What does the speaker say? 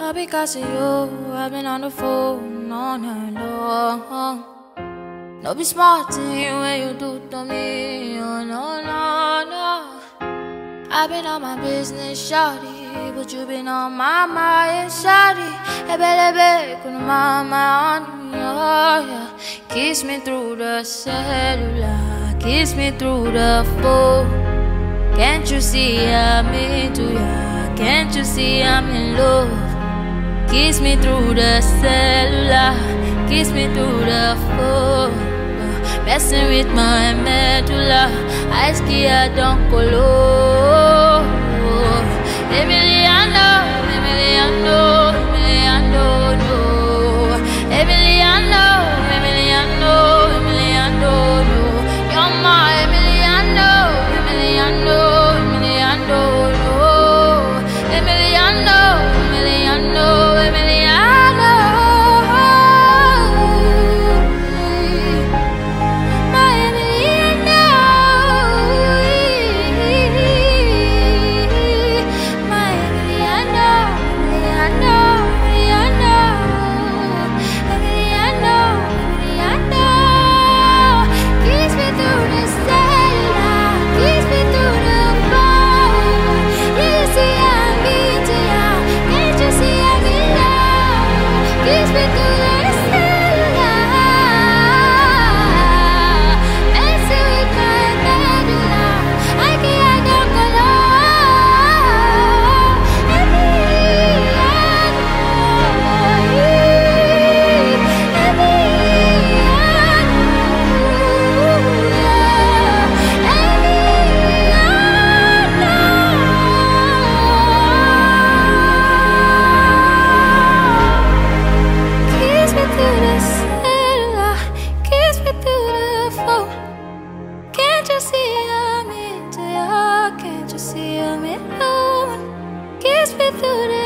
All because of you, I've been on the phone all night long. No be smart thing when you do to me, oh no, no, no. I've been on my business, shawty, but you've been on my mind, shawty. Baby, kuna mama on me, oh yeah. Kiss me through the cellular, kiss me through the phone. Can't you see I'm into ya? Can't you see I'm in love? Kiss me through the cellular, kiss me through the phone. Messing with my medulla, I ski I don't me dance me